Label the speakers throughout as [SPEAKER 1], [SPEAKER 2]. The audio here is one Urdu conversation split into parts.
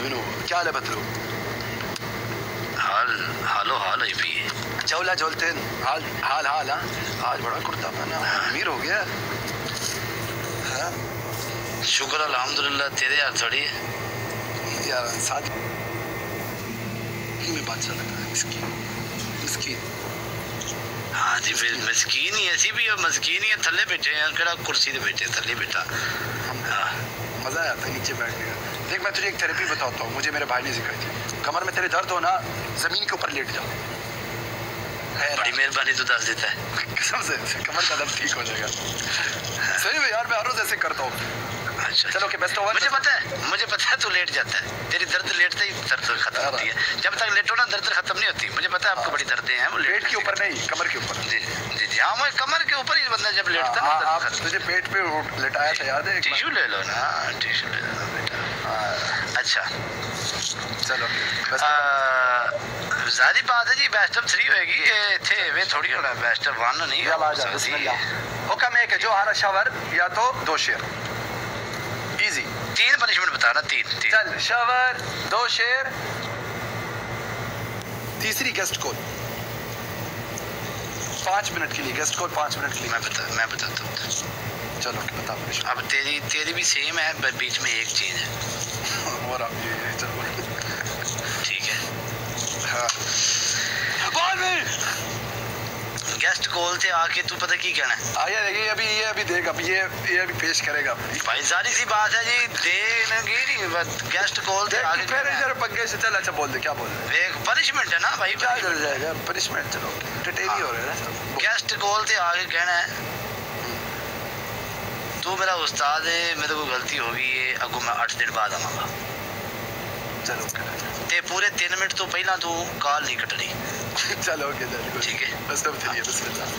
[SPEAKER 1] کیا حال ہے بتلو
[SPEAKER 2] حال حالو حال ہی بھی
[SPEAKER 1] جولا اچھا، جولتے حال حال حال ہاں؟ آج بڑا کرتا پہنا امیر ہو گیا۔ ہاں؟
[SPEAKER 2] شکر الحمدللہ تیرے یار تھوڑی۔
[SPEAKER 1] یار ساتھ۔ میں بادشاہ لگا مسکین مسکین۔
[SPEAKER 2] ہاں جی پھر مسکین ہی ایسی بھی مسکین ہی ہے تھلے بیٹھے ہیں۔ کہڑا کرسی دے بیٹھے تھلے بیٹھا۔ ہاں۔
[SPEAKER 1] مزہ آیا تھا نیچے بیٹھنے کا دیکھ میں تجھے ایک تھیراپی بتاتا ہوں مجھے میرے بھائی نے ذکر کیا۔ کمر میں تیرے درد ہو نا زمین کے اوپر لیٹ جاؤ؟
[SPEAKER 2] بڑی مہربانی تو دس دیتا ہے۔
[SPEAKER 1] قسم سے کمر کا درد ٹھیک ہو جائے گا۔ صحیح میں یار میں ہر روز ایسے کرتا ہوں۔
[SPEAKER 2] اچھا۔
[SPEAKER 1] چلو کہ بیسٹ اوور
[SPEAKER 2] مجھے پتا ہے مجھے پتا ہے تو لیٹ جاتا ہے۔ تیری درد لیٹتے ہی درد ختم ہوتی ہے۔ جب تک لیٹو نا درد ختم نہیں ہوتی۔ مجھے پتا ہے آپ کو بڑی دردیں ہیں
[SPEAKER 1] پیٹ
[SPEAKER 2] لیٹ
[SPEAKER 1] کے اوپر نہیں کمر کے اوپر۔
[SPEAKER 2] جی جی جی۔ ہاں میں کمر کے اوپر ہی بندہ جب لیٹتا ہے
[SPEAKER 1] ہاں،
[SPEAKER 2] نا درد ختم
[SPEAKER 1] تجھے پیٹ پہ لٹایا تھا یاد ہے؟
[SPEAKER 2] ٹیشو لے لو نا ٹیشو لے لو۔
[SPEAKER 1] ہاں،
[SPEAKER 2] اچھا۔
[SPEAKER 1] چلو
[SPEAKER 2] ظاہری بات ہے جی بیسٹ آف تھری ہوئے گی۔ یہ اتنے وے تھوڑی ہونا بیسٹ آف ون نہیں ہو سکتی
[SPEAKER 1] حکم ہے کہ جو ہارا شاور یا تو دو شیر۔ ایزی
[SPEAKER 2] تین پنشمنٹ بتانا تین تین۔
[SPEAKER 1] چل شاور دو شیر۔ تیسری گیسٹ کال پانچ منٹ کے لیے گیسٹ کال پانچ منٹ کے لیے۔
[SPEAKER 2] میں بتا میں بتاتا ہوں۔
[SPEAKER 1] چلو بتا
[SPEAKER 2] اب تیری تیری بھی سیم ہے ب- بیچ میں ایک چیز ہے۔
[SPEAKER 1] اور آپ یہ چلو
[SPEAKER 2] ٹھیک ہے۔
[SPEAKER 1] ہاں۔
[SPEAKER 2] گیسٹ کال سے آ کے تو پتہ کی کہنا ہے؟
[SPEAKER 1] آیا یہ ابھی یہ ابھی دے گا یہ یہ ابھی پیش کرے گا۔
[SPEAKER 2] بھائی ظاہری سی بات ہے جی دے گی نہیں گیسٹ کال سے آ کے
[SPEAKER 1] پھر ادھر پنگے سے چل اچھا بول دے کیا بول دے
[SPEAKER 2] ایک پنشمنٹ ہے نا بھائی
[SPEAKER 1] کیا چل جائے گا پنشمنٹ چلو انٹرٹین ہی ہو رہا ہے۔
[SPEAKER 2] گیسٹ کال سے آ کے کہنا ہے۔ تو میرا استاد ہے میرے کو غلطی ہوگی ہے اگو میں اٹھ دن بعد آواں گا۔
[SPEAKER 1] چلو
[SPEAKER 2] تے پورے تین منٹ تو پہلا تو کال نہیں کٹنی۔
[SPEAKER 1] چلو
[SPEAKER 2] ٹھیک ہے۔
[SPEAKER 1] بس تب تھیے بسم الله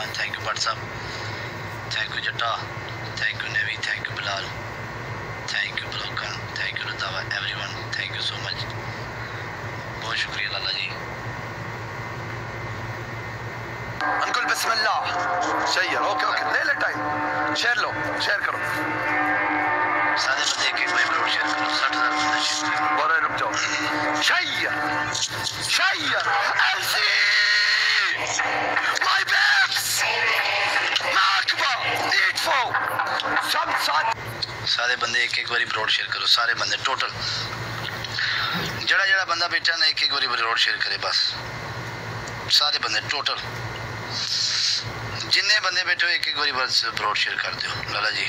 [SPEAKER 2] جان کی جان تھینک یو بٹ صاحب تھینک یو جٹا thank you navy thank you Bilal thank you broken thank you رتاوا everyone thank you so much بہت شکریہ لالا جی
[SPEAKER 1] نقول بسم الله شير اوكي اوكي ليلة ٹائم شیئر لو شیئر کرو
[SPEAKER 2] سارے بندے ایک ایک بھائی بروڈ شیئر کرو ساٹھ ہزار بندہ شیئر کرو
[SPEAKER 1] بورے رک جاؤ شير سو سب ساتھ
[SPEAKER 2] سارے بندے ایک ایک باری بروڈ شیئر کرو، سارے بندے ٹوٹل جڑا جڑا بندہ بیٹھا نا، ایک ایک باری بروڈ شیئر کرے، بس۔ سارے بندے ٹوٹل جن بندے بیٹھے ہو، ایک ایک باری بروڈ شیئر کر دیو۔ لالا جی۔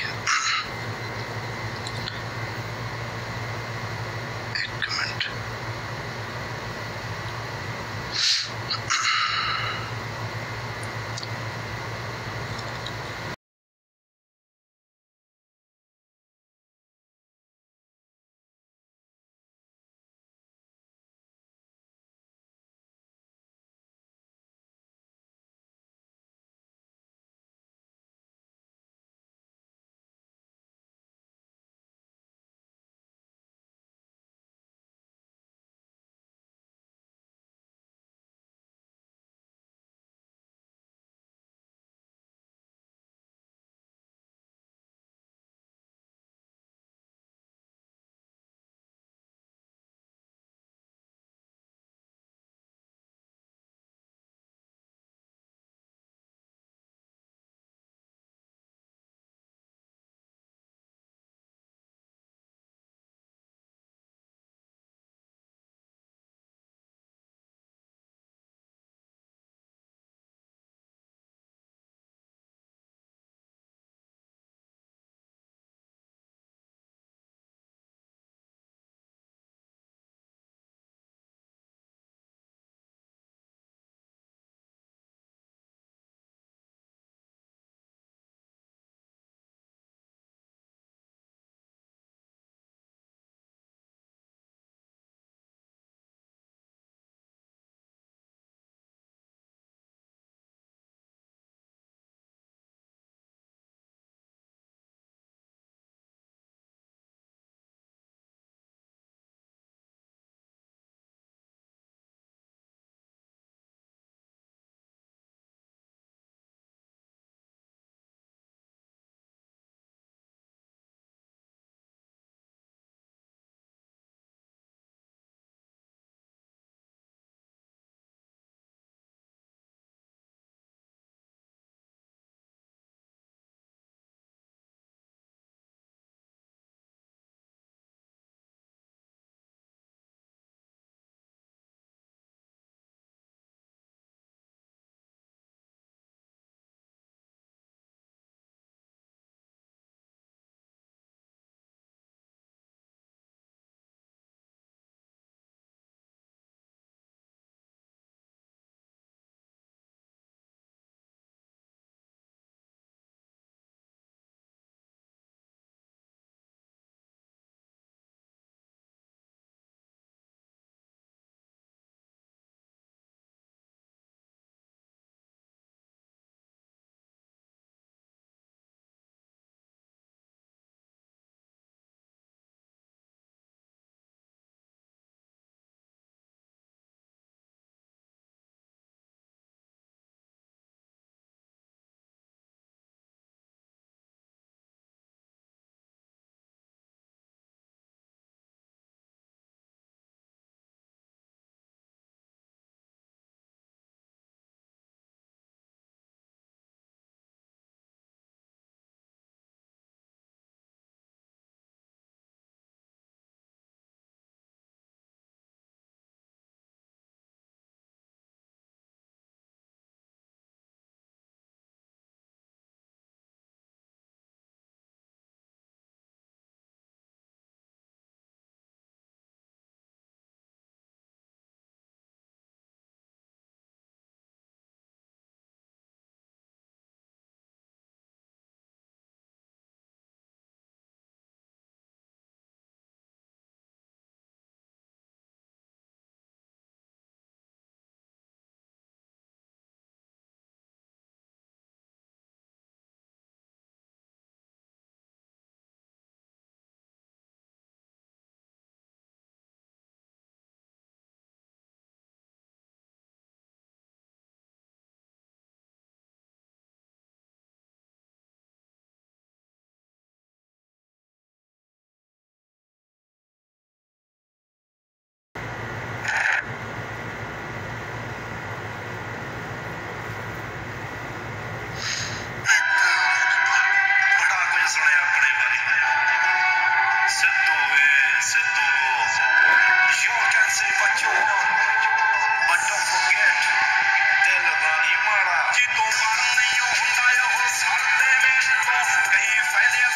[SPEAKER 1] Finally,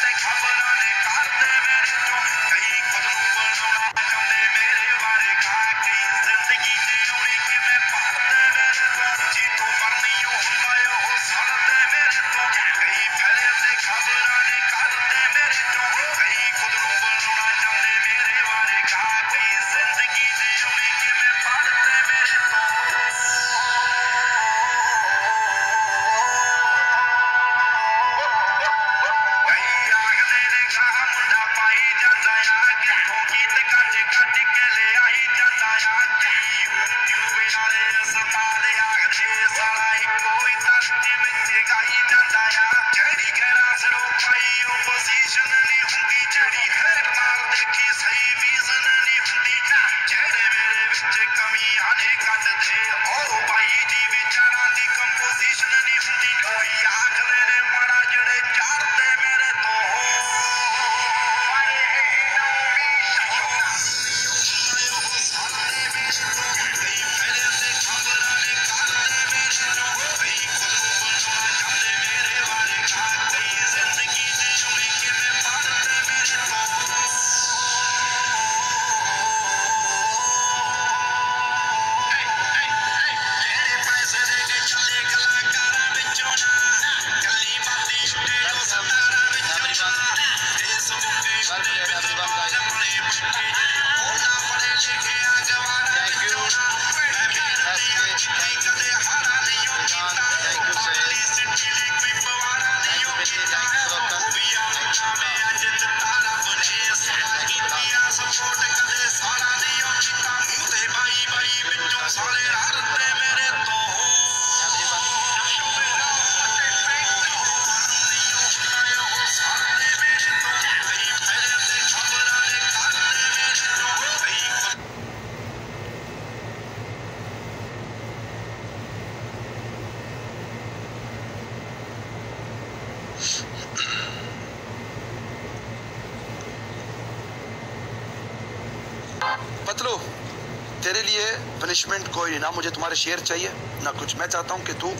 [SPEAKER 1] کوئی نہیں نہ مجھے تمہارے شیئر چاہیے نہ کچھ۔ میں چاہتا ہوں کہ تو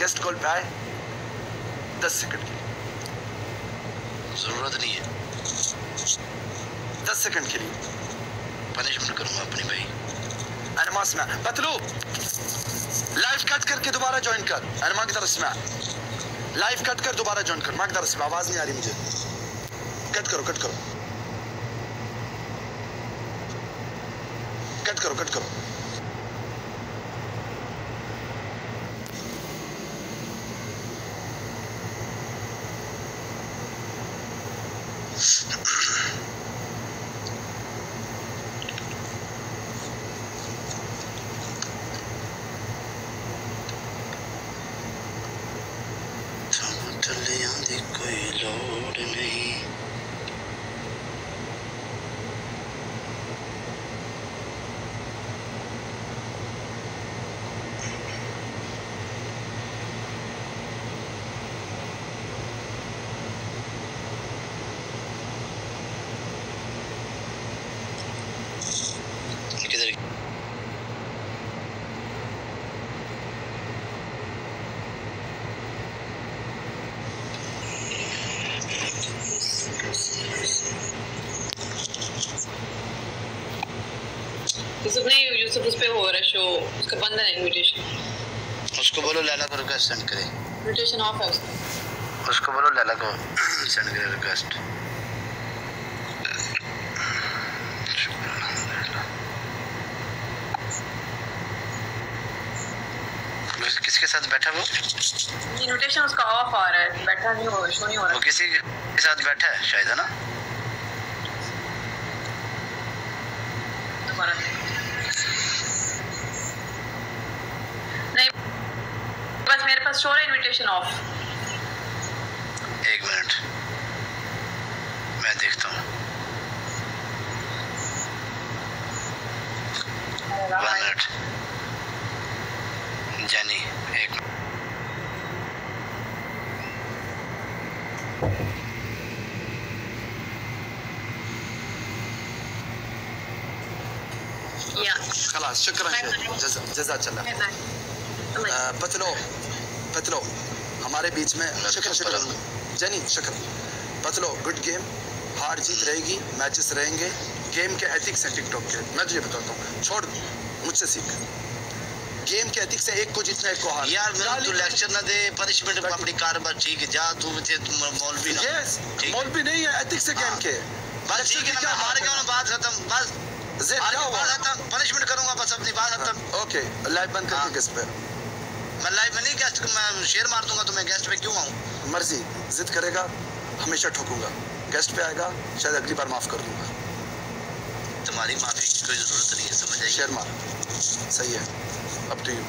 [SPEAKER 1] گیسٹ کال پہ آئے۔ دس سیکنڈ کے لیے۔
[SPEAKER 2] ضرورت نہیں ہے۔
[SPEAKER 1] دس سیکنڈ کے لیے۔
[SPEAKER 2] پنشمنٹ کروں گا اپنی بھائی۔
[SPEAKER 1] انماس سمع پتلو لائف کٹ کر کے دوبارہ جوائن کر۔ انما کی طرف سمع لائف کٹ کر دوبارہ جوائن کر۔ ماں کی طرف سمع آواز نہیں آ رہی مجھے۔ کٹ کرو کٹ کرو۔ کٹ کرو کٹ کرو۔
[SPEAKER 2] تلیاں دی کوئی لوڑ نہیں۔
[SPEAKER 3] یوسف نہیں یوسف اس پہ ہو رہا ہے شو اس کا بند ہے انویٹیشن
[SPEAKER 2] اس کو بولو لیلا کو ریکویسٹ سینڈ کرے
[SPEAKER 3] انویٹیشن آف ہے اس کا
[SPEAKER 2] اس کو بولو لیلا کو سینڈ کرے ریکویسٹ کس کے ساتھ بیٹھا وہ
[SPEAKER 3] انویٹیشن اس کا آف آ رہا ہے بیٹھا نہیں ہو شو نہیں ہو
[SPEAKER 2] وہ
[SPEAKER 3] رہا
[SPEAKER 2] کسی کے ساتھ بیٹھا ہے شاید ہے نا
[SPEAKER 3] دوبارہ دیکھو نہیں ہے انویٹیشن آف۔
[SPEAKER 2] ایک منٹ۔ میں دیکھتا ہوں۔ ون منٹ جانی ایک
[SPEAKER 3] یا
[SPEAKER 1] خلاص شکرا جزا جزا چلا پتلو ہمارے بیچ میں شکر شکر جنی شکر پتلو گڈ گیم ہار جیت رہے گی میچز رہیں گے۔ گیم کے ایتھکس ہیں ٹک ٹاک کے۔ میں تجھے بتاتا ہوں چھوڑ مجھ سے سیکھ۔ گیم کے ایتھکس ہیں ایک کو جیتنا ایک کو ہار
[SPEAKER 2] یار میں تو لیکچر نہ دے پنشمنٹ اپنی کار پر ٹھیک ہے جا تو مجھے مولوی نہ۔
[SPEAKER 1] مولوی نہیں ہے ایتھکس ہے گیم
[SPEAKER 2] ہاں۔
[SPEAKER 1] کے۔
[SPEAKER 2] بس ٹھیک ہے میں ہار گیا ہوں بات ختم بس۔ پنشمنٹ کروں گا بس اپنی بات ختم۔
[SPEAKER 1] اوکے لائف بند کر
[SPEAKER 2] ہاں۔
[SPEAKER 1] کے کس پہ؟
[SPEAKER 2] میں لائف میں نہیں گیسٹ میں شیر مار دوں گا تو میں گیسٹ پہ کیوں آؤں؟
[SPEAKER 1] مرضی ضد کرے گا ہمیشہ ٹھوکوں گا۔ گیسٹ پہ آئے گا شاید اگلی بار معاف کر دوں گا۔
[SPEAKER 2] تمہاری معافی کی کوئی ضرورت نہیں ہے سمجھ آئیے
[SPEAKER 1] شیر مار۔ صحیح ہے۔ اب ٹو یو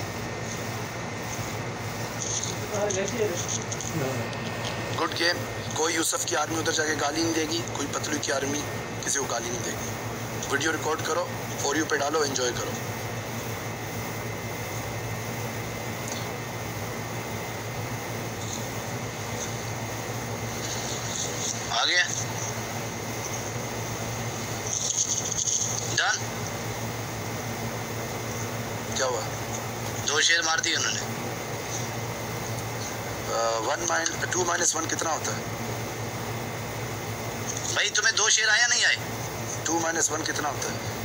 [SPEAKER 1] گڈ گیم کوئی یوسف کی آرمی ادھر جا کے گالی نہیں دے گی کوئی پتلو کی آرمی کسی کو گالی نہیں دے گی۔ ویڈیو ریکارڈ کرو
[SPEAKER 2] فور یو پہ
[SPEAKER 1] ڈالو انجوائے
[SPEAKER 2] کرو۔ مار دی انہوں نے۔
[SPEAKER 1] One mile to minus one کتنا ہوتا ہے؟
[SPEAKER 2] بھائی، تمہیں دو شیر آیا نہیں آئے؟
[SPEAKER 1] ٹو مائنس ون کتنا ہوتا ہے؟